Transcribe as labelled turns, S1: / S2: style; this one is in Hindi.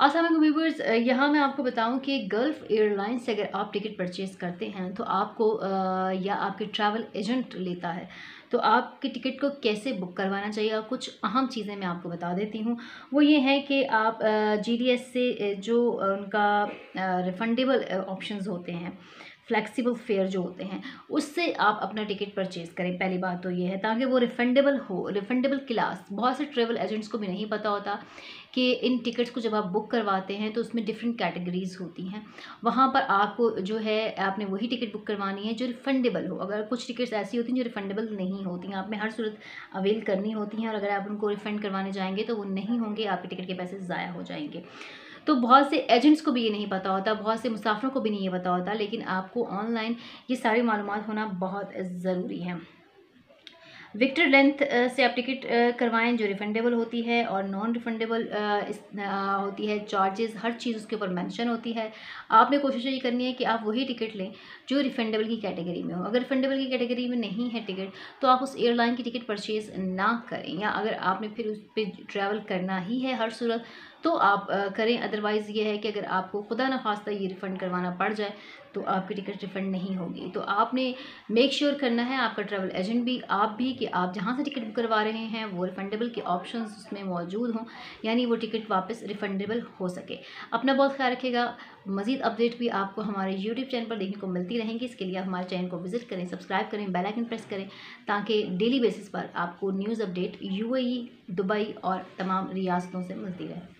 S1: असलम व्यूवर्स यहाँ मैं आपको बताऊँ कि गल्फ़ एयरलाइन से अगर आप टिकट परचेज़ करते हैं तो आपको आ, या आपके ट्रैवल एजेंट लेता है। तो आपकी टिकट को कैसे बुक करवाना चाहिए? और कुछ अहम चीज़ें मैं आपको बता देती हूँ। वो ये है कि आप जीडीएस से जो उनका रिफ़ंडेबल ऑप्शंस होते हैं फ्लेक्सिबल फेयर जो होते हैं, उससे आप अपना टिकट परचेज़ करें। पहली बात तो ये है, ताकि वो रिफ़ंडेबल हो रिफ़ंडेबल क्लास बहुत से ट्रेवल एजेंट्स को भी नहीं पता होता कि इन टिकट्स को जब आप बुक करवाते हैं तो उसमें डिफरेंट कैटेगरीज़ होती हैं। वहाँ पर आपको जो है, आपने वही टिकट बुक करवानी है जो रिफ़ंडेबल हो। अगर कुछ टिकट्स ऐसी होती हैं जो रिफ़ंडेबल नहीं होती हैं। आप में हर सूरत अवेल करनी होती हैं और अगर आप उनको रिफ़ंड करवाने जाएँगे तो वो नहीं होंगे, आपके टिकट के पैसे ज़ाया हो जाएँगे। तो बहुत से एजेंट्स को भी ये नहीं पता होता, बहुत से मुसाफिरों को भी नहीं ये पता होता, लेकिन आपको ऑनलाइन ये सारी मालूम होना बहुत ज़रूरी है। विक्टर लेंथ से आप टिकट करवाएँ जो रिफ़ंडेबल होती है और नॉन रिफ़ंडेबल होती है चार्जेस हर चीज़ उसके ऊपर मेंशन होती है। आपने कोशिश ये करनी है कि आप वही टिकट लें जो रिफ़ंडेबल की कैटेगरी में हो। अगर रिफ़ंडेबल की कैटेगरी में नहीं है टिकट तो आप उस एयरलाइन की टिकट परचेज़ ना करें या अगर आपने फिर उस पर ट्रैवल करना ही है हर सूरत तो आप करें। अदरवाइज़ ये है कि अगर आपको खुदा न खास्ता ये रिफ़ंड करवाना पड़ जाए तो आपकी टिकट रिफ़ंड नहीं होगी। तो आपने मेक श्योर sure करना है, आपका ट्रैवल एजेंट भी, आप भी कि आप जहाँ से टिकट बुक करवा रहे हैं, वो रिफ़ंडेबल के ऑप्शन उसमें मौजूद हों, यानी वो टिकट वापस रिफ़ंडेबल हो सके। अपना बहुत ख्याल रखेगा मज़ीद अपडेट भी आपको हमारे यूट्यूब चैनल पर देखने को मिलती रहेंगी। इसके लिए आप हमारे चैनल को विज़िट करें सब्सक्राइब करें बेल आइकन प्रेस करें, ताकि डेली बेसिस पर आपको न्यूज़ अपडेट यूएई दुबई और तमाम रियासतों से मिलती रहे।